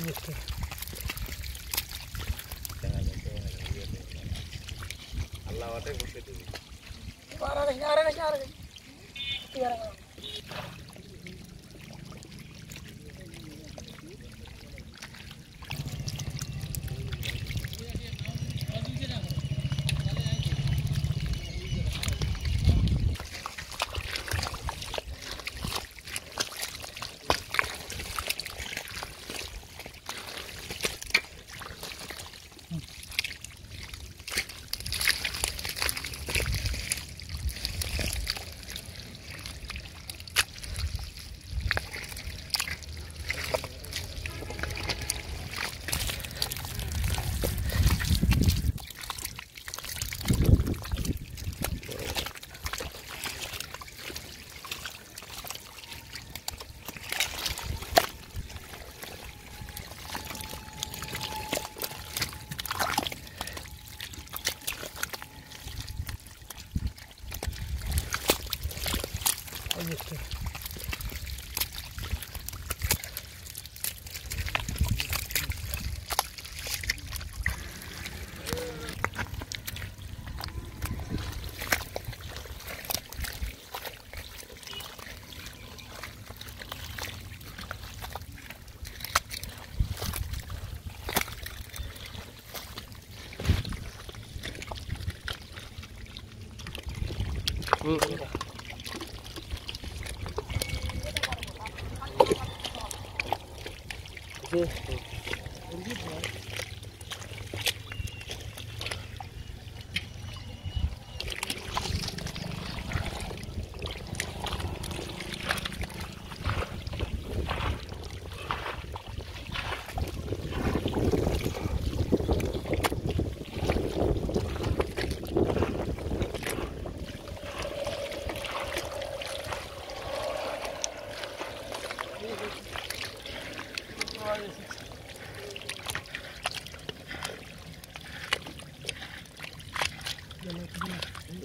Oke. Allah wate kusitu. Parah, nyara, nyara. Tiara. 응. 네.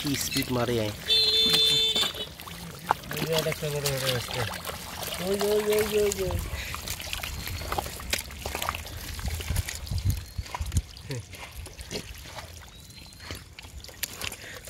की speed मारे हैं ये देखते हैं ये ये ये ये ওই যে, ওই যে।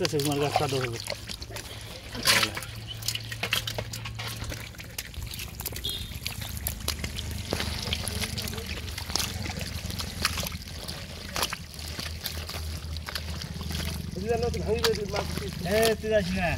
আস্তে আস্তে তোমার গাছটা ধরবে এ তুই আসিস না